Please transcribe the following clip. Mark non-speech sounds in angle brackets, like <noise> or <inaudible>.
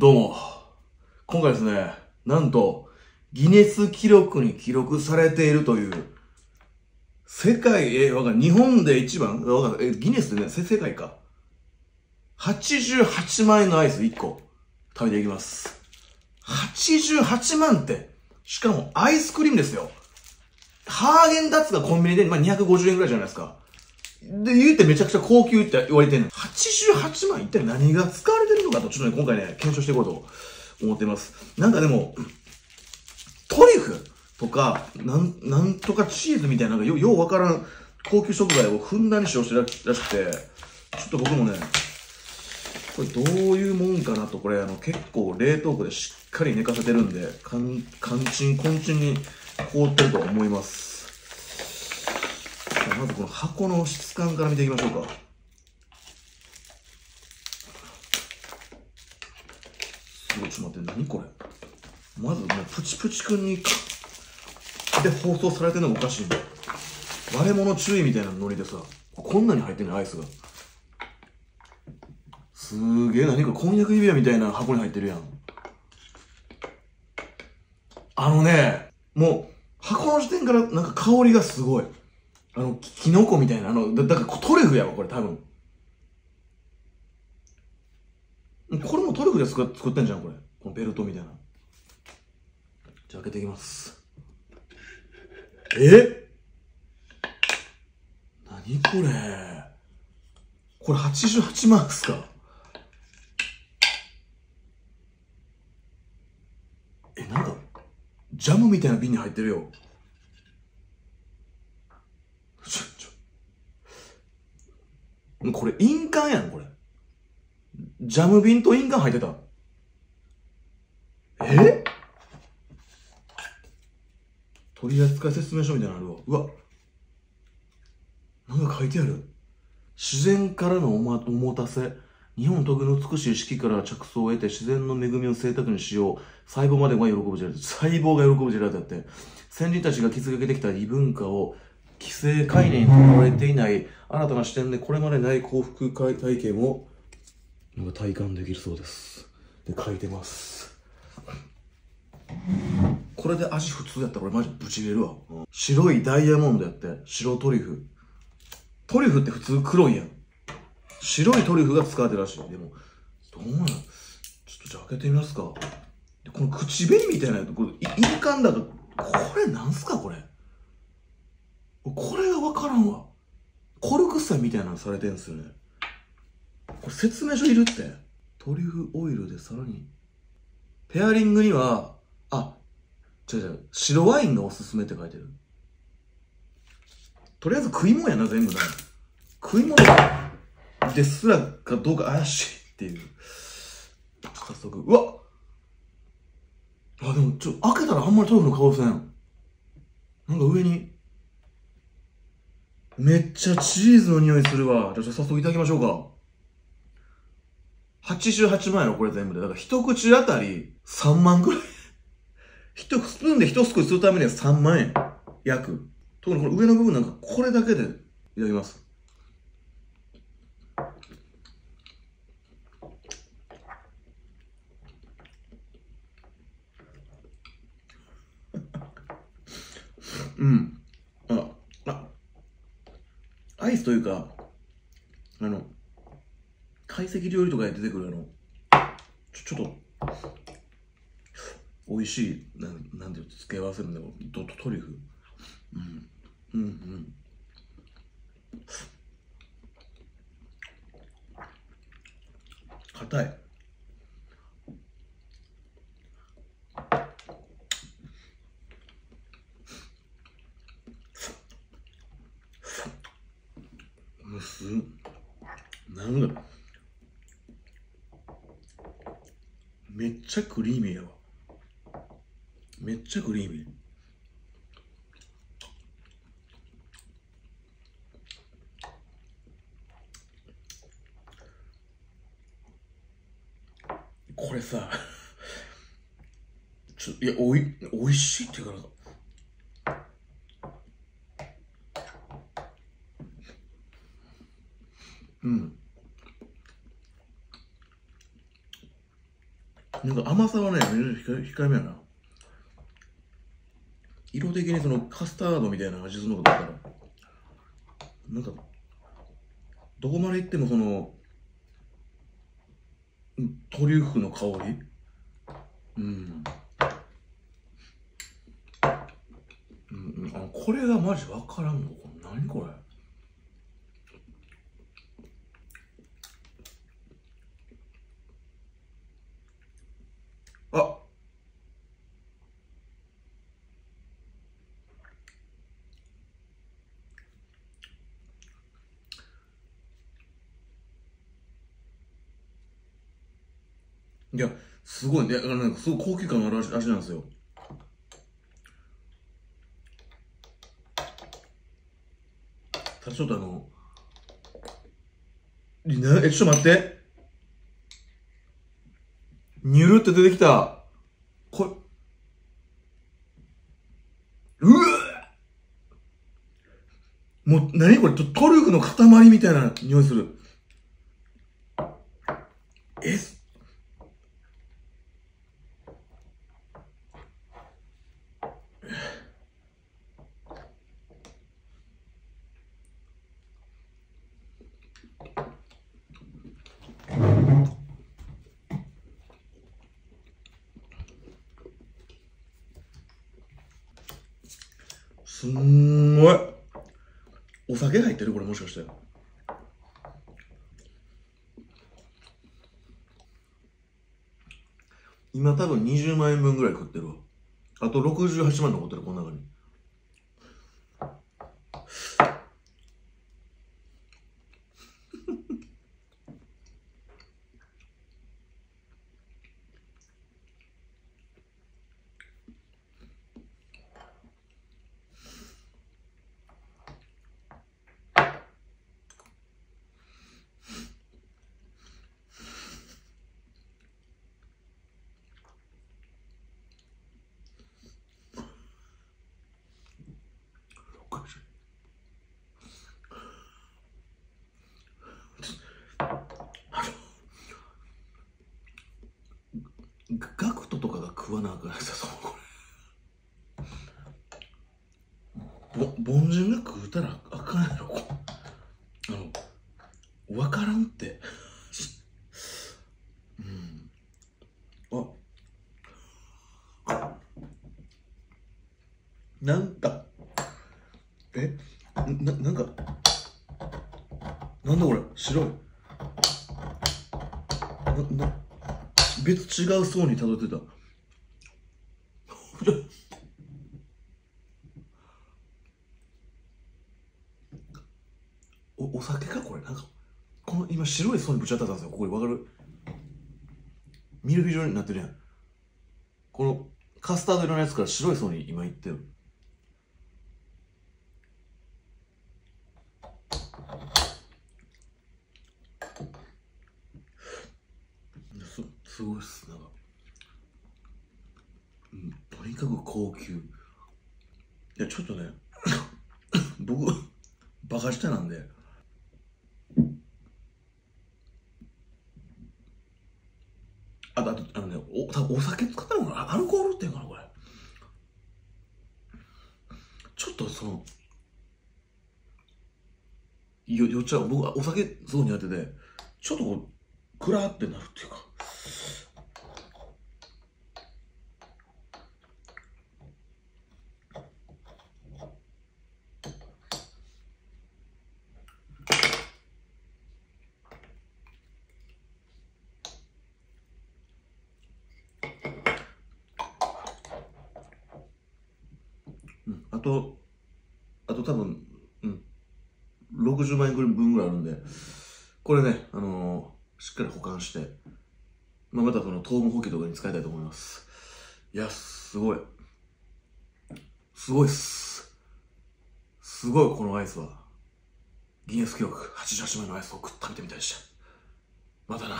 どうも。今回ですね、なんと、ギネス記録に記録されているという、世界、え、わかん日本で一番わかんえ、ギネスでね、世界か。88万円のアイス1個、食べていきます。88万って、しかもアイスクリームですよ。ハーゲンダッツがコンビニで、まあ、250円くらいじゃないですか。で、言うてめちゃくちゃ高級って言われてんの。88万一体何が使われてるのかと、ちょっとね、今回ね、検証していこうと思ってます。なんかでも、トリュフとか、なん、なんとかチーズみたいなのがよ、ようわからん高級食材をふんだんに使用してるらしくて、ちょっと僕もね、これどういうもんかなと、これあの結構冷凍庫でしっかり寝かせてるんで、かん、かんちんこんちんに凍ってると思います。まずこの箱の質感から見ていきましょうか。すごい、ちょっと待って、何これ。まずもうプチプチくんに、で放送されてるのがおかしいんだ。割れ物注意みたいなノリでさ、こんなに入ってんのアイスが。すげえ、何かこんにゃく指輪みたいな箱に入ってるやん。あのね、もう、箱の時点からなんか香りがすごい。あの、キノコみたいな、あの、だだからトリュフやわ、これ多分。これもトリュフで作作ってんじゃん、これ。このベルトみたいな。じゃあ開けていきます。え？何これ？これ88万ですか？え、なんか、ジャムみたいな瓶に入ってるよ。これ印鑑やん、これ。ジャム瓶と印鑑入ってた。え？取扱説明書みたいなのあるわ。うわ。なんか書いてある。自然からのおもおもたせ。日本特有の美しい四季から着想を得て自然の恵みを贅沢にしよう。細胞までが喜ぶじゃない。細胞が喜ぶじゃないだって。先人たちが築けてきた異文化を規制概念にとらわれていない新たな視点でこれまでない幸福体験を体感できるそうです。で、書いてます。これで味普通やったら俺マジブチ切れるわ、うん。白いダイヤモンドやって、白トリュフ。トリュフって普通黒いやん。白いトリュフが使われてるらしい。でも、どうなのちょっとじゃあ開けてみますか。この口紅みたいなやつ、これ、印鑑だと、これなんすかこれ？これがわからんわ。コルク剤みたいなのされてるんですよね。これ説明書いるって。トリュフオイルでさらに。ペアリングには、あ、違う違う、白ワインがおすすめって書いてる。とりあえず食い物やな、全部な。食い物ですらかどうか怪しいっていう。早速、うわあ、でも、ちょ、開けたらあんまりトリュフの顔せん。なんか上に、めっちゃチーズの匂いするわ。じゃあ早速いただきましょうか。88万円のこれ全部で。だから一口あたり3万くらい。一スプーンで一すくいするためには3万円。約。特にこの上の部分なんかこれだけでいただきます。<laughs> うん。アイスというか、あの、懐石料理とかで出てくるあの、ちょ、ちょっと、美味しい、な、なんていう付け合わせるんだろう、ドトリュフ。うん、うん、うん。硬い。すなんだめっちゃクリーミーやわ。めっちゃクリーミー。これさ <laughs> ちょいやおいおいしいっていうかうん。なんか甘さはね、控え控えめやな。色的にそのカスタードみたいな味するのかと思ったら、なんか、どこまで行ってもその、トリュフの香りうん。うん、あこれがマジわからんの何これ？あいや、すごいね。なんかすごい高級感のある味なんですよ。ただちょっとあの、え、ちょっと待って。ニュルって出てきた。これ、うわもう、なにこれ？トリュフの塊みたいな匂いする。えすんごい。お酒入ってるこれもしかして。今多分20万円分ぐらい食ってるわ。あと68万残ってる、この中に。ガクトとかが食わなあかんやつそこれ。ぼ凡人が食うたらあかんやろあの分からんって。うん。あ。なんか。え？ななんか。なんだこれ？白い。なな。別違う層に辿ってた。おお酒かこれ。なんかこの今白い層にぶち当たったんですよ。ここに分かる？ミルフィーユ状になってるやん。このカスタード色のやつから白い層に今いってるすごいっすなんか、うん、とにかく高級。いやちょっとね <coughs> 僕バカ舌なんで。あとあとあのねおお酒使ったのかな？アルコールっていうかなこれ。ちょっとそのよ酔っちゃう僕はお酒すごい苦手でちょっとこうクラーってなるっていうかあと、あと多分、うん、60万円分ぐらいあるんで、これね、あのー、しっかり保管して、まあ、またその糖分補給とかに使いたいと思います。いや、すごい。すごいっす。すごい、このアイスは。ギネス記録88枚のアイスを食ってみたいでした。またな。